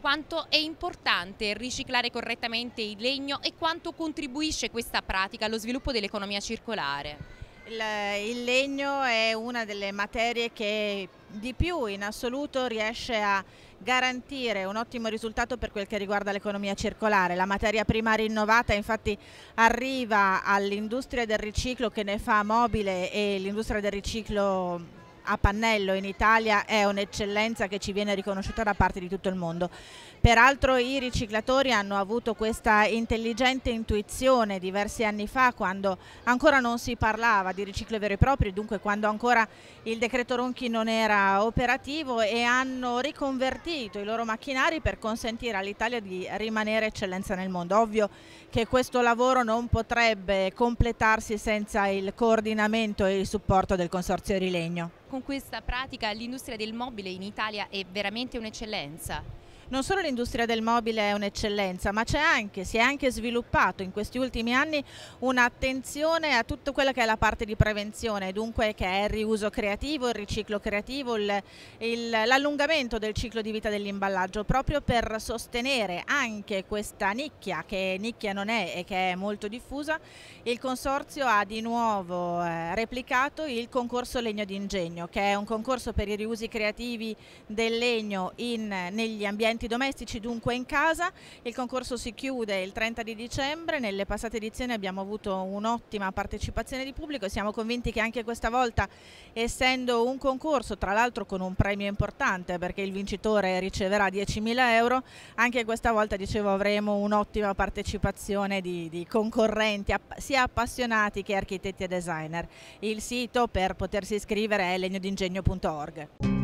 Quanto è importante riciclare correttamente il legno e quanto contribuisce questa pratica allo sviluppo dell'economia circolare? Il, il, legno è una delle materie che di più in assoluto riesce a garantire un ottimo risultato per quel che riguarda l'economia circolare. La materia prima rinnovata infatti arriva all'industria del riciclo che ne fa mobile e l'industria del riciclo a pannello in Italia è un'eccellenza che ci viene riconosciuta da parte di tutto il mondo. Peraltro i riciclatori hanno avuto questa intelligente intuizione diversi anni fa quando ancora non si parlava di riciclo vero e proprio, dunque quando ancora il decreto Ronchi non era operativo e hanno riconvertito i loro macchinari per consentire all'Italia di rimanere eccellenza nel mondo. Ovvio che questo lavoro non potrebbe completarsi senza il coordinamento e il supporto del Consorzio Rilegno. Con questa pratica l'industria del mobile in Italia è veramente un'eccellenza non solo l'industria del mobile è un'eccellenza, ma anche, si è anche sviluppato in questi ultimi anni un'attenzione a tutta quella che è la parte di prevenzione, dunque che è il riuso creativo, il riciclo creativo, l'allungamento del ciclo di vita dell'imballaggio, proprio per sostenere anche questa nicchia, che nicchia non è e che è molto diffusa, il Consorzio ha di nuovo eh, replicato il concorso Legno d'Ingegno, che è un concorso per i riusi creativi del legno in, negli ambienti ambienti domestici, dunque in casa. Il concorso si chiude il 30 di dicembre, nelle passate edizioni abbiamo avuto un'ottima partecipazione di pubblico e siamo convinti che anche questa volta, essendo un concorso, tra l'altro con un premio importante perché il vincitore riceverà 10.000 euro, anche questa volta dicevo avremo un'ottima partecipazione di, di concorrenti, sia appassionati che architetti e designer. Il sito per potersi iscrivere è legnodingegno.org.